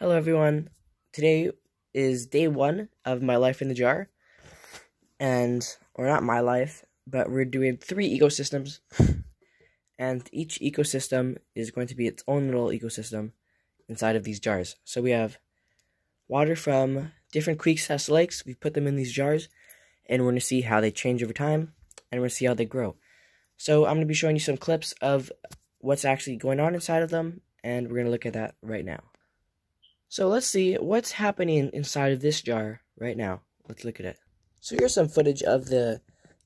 Hello everyone. Today is day one of my life in the jar. And, or not my life, but we're doing three ecosystems. And each ecosystem is going to be its own little ecosystem inside of these jars. So we have water from different creeks, slash lakes. We put them in these jars. And we're going to see how they change over time. And we're going to see how they grow. So I'm going to be showing you some clips of what's actually going on inside of them. And we're going to look at that right now. So let's see what's happening inside of this jar right now. Let's look at it. So here's some footage of the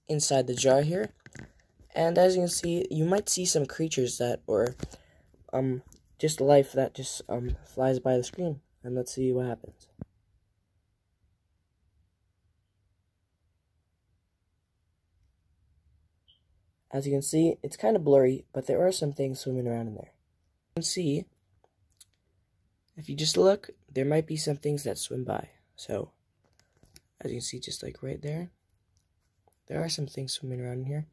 inside the jar here. And as you can see, you might see some creatures that, or um, just life that just um flies by the screen. And let's see what happens. As you can see, it's kind of blurry, but there are some things swimming around in there. You can see if you just look, there might be some things that swim by. So, as you can see, just like right there, there are some things swimming around here.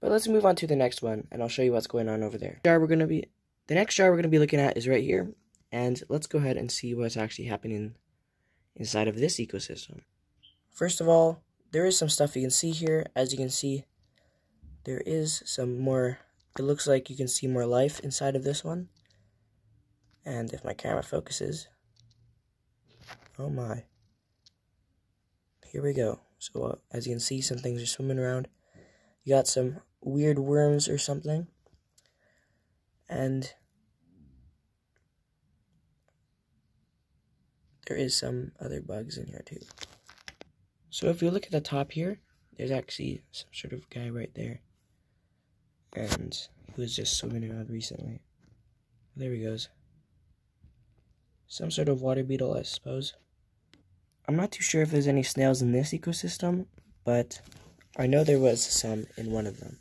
But let's move on to the next one, and I'll show you what's going on over there. Jar we're gonna be, the next jar we're gonna be looking at is right here, and let's go ahead and see what's actually happening inside of this ecosystem. First of all, there is some stuff you can see here. As you can see, there is some more. It looks like you can see more life inside of this one. And if my camera focuses, oh my. Here we go. So uh, as you can see, some things are swimming around. You got some weird worms or something. And there is some other bugs in here too. So if you look at the top here, there's actually some sort of guy right there. And he was just swimming around recently. There he goes. Some sort of water beetle, I suppose. I'm not too sure if there's any snails in this ecosystem, but I know there was some in one of them.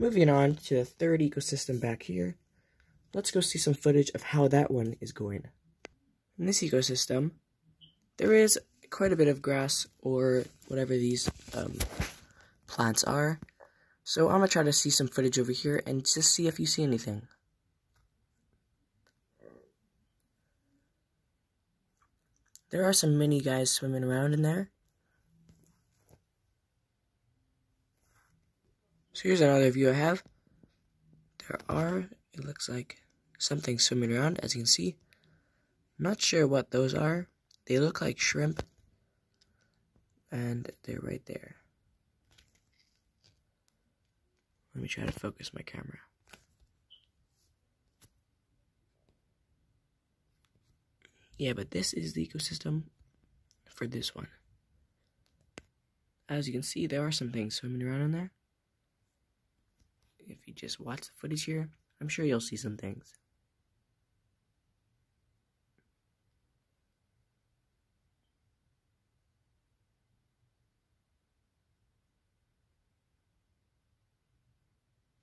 Moving on to the third ecosystem back here, let's go see some footage of how that one is going. In this ecosystem, there is quite a bit of grass or whatever these um, plants are. So I'm going to try to see some footage over here and just see if you see anything. There are some mini guys swimming around in there. So here's another view I have. There are, it looks like, something swimming around, as you can see. Not sure what those are. They look like shrimp. And they're right there. Let me try to focus my camera. Yeah, but this is the ecosystem for this one. As you can see, there are some things swimming around in there. If you just watch the footage here, I'm sure you'll see some things.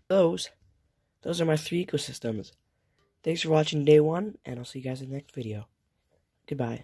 Those, those are my three ecosystems. Thanks for watching day one, and I'll see you guys in the next video. Goodbye.